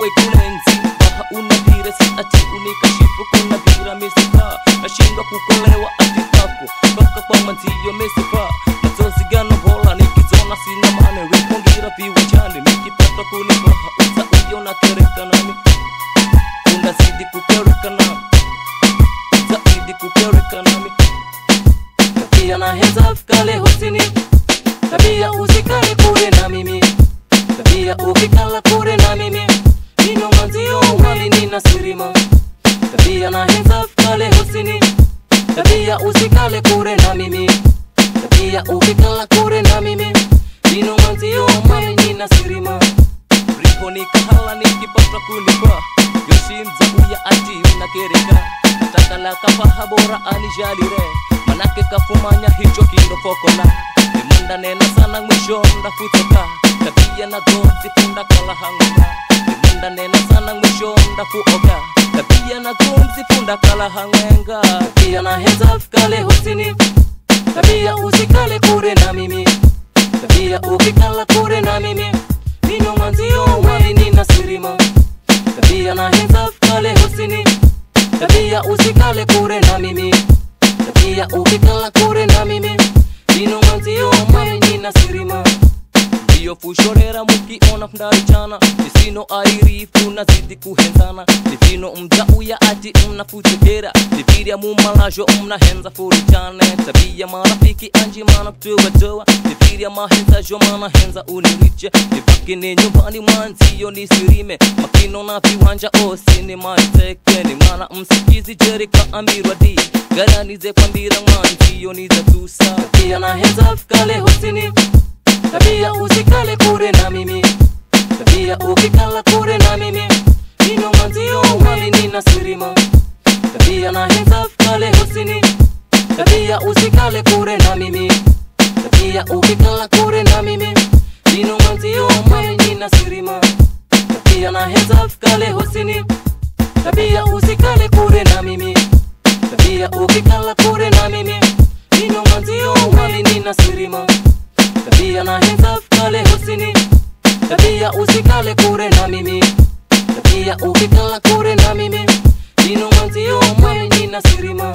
wewe kuna wenzi raha si ati unikashifu kuna dhira misifa kukolewa ati kwako toka kwa manzio misifa machozi gano hola nikizona sina mane wekongera viwanjani nikipata kunifaha utauyo na kereka na sirima. Tabia na hesaf kale husini tabia usikale kure na mimi. Tabia ukikala kure na mimi. Dino manzio mami nina sirima. Ripo nikahala nikipata kunipa yoshinzabuya ati mnakereka takala kafaha bora anijalire. Manake kafumanya hicho kindofokola nimanda nena sana mwisho ndafutoka tabia na gonzi funda kalahanguka imanda nena sana mwisho nda kuoga kapia na kumzi funda kala hangwenga kapia na heza kale husini. Kapia usikale kure na mimi. Kapia ukikala kure na mimi. Minyo manzio wali nina sirima kapia na heza kale husini. Kapia usikale kure na mimi. Kapia ukikala kure na isino airifu nazidi kuhenzana. Divino mdauya ati mnafutekera divirya mumalajo mnahenza furichane. Tabia marafiki anjimana kutuwatoa divirya mahenzajo manahenza uniriche divakine nyumbani mwanziyo nisirime makino na viwanja osini maiteke ni mana msikizi jerika amirwa di. Garanize kwambira mwanziyo nizatusa tabia na henza fikale husini na hesaf kale husini. Na pia usikale kure na mimi. Na pia ukikala kure na mimi. Nino manzio mwe nina sirima. Na pia na hesaf kale husini. Na pia usikale kure na mimi. Na pia ukikala kure na mimi. Nino manzio mwe nina sirima. Na pia na hesaf kale husini. Na pia usikale kure na mimi. Na pia ukikala kure mami nina sirima.